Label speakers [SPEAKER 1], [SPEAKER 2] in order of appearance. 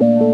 [SPEAKER 1] you.